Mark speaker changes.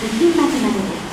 Speaker 1: 新町までです。